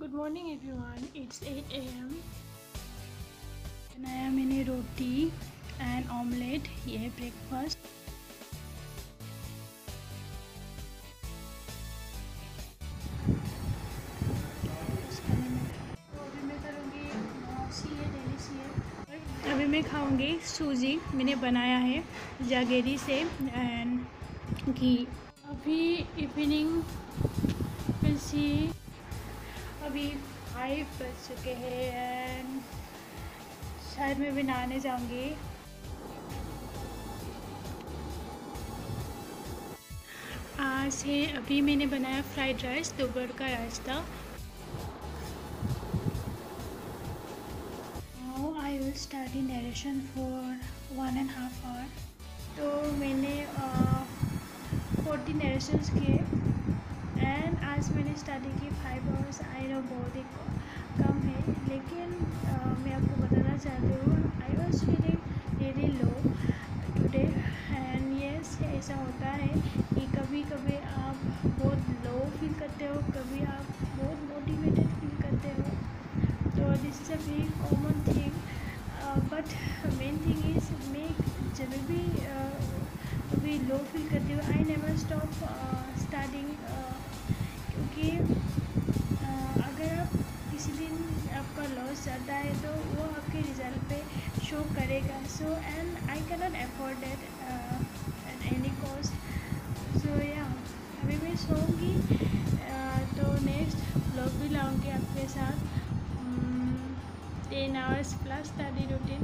Good morning everyone it's 8 AM बनाया मैंने रोटी and omelette ये है ब्रेकफास्ट अभी मैं खाऊँगी सूजी मैंने बनाया है जागेरी से एंड घी। अभी इवनिंग सी अभी फाइव बज चुके हैं एंड शायद मैं भी नहाने जाऊँगी। आज है, अभी मैंने बनाया फ्राइड राइस दोपहर का रास्ता। I will study narration for one and half hour तो मैंने फोर्टी नरेशंस किए। एंड आज मैंने स्टडी की फाइव आवर्स आई नो बहुत ही कम है लेकिन uh, मैं आपको बताना चाहती हूँ I was feeling really low today and yes ऐसा होता है कि कभी कभी आप बहुत लो फील करते हो कभी आप बहुत मोटिवेटेड फील करते हो तो this is a very common thing but main thing is मैं जब भी कभी लो फील करती हूँ I never stop starting loss जाता है तो वो आपके रिज़ल्ट पे शो करेगा। So and I can not afford that at any cost so या अभी मैं सोऊँगी तो नेक्स्ट ब्लॉग भी लाऊँगी आपके साथ। Ten hours plus study routine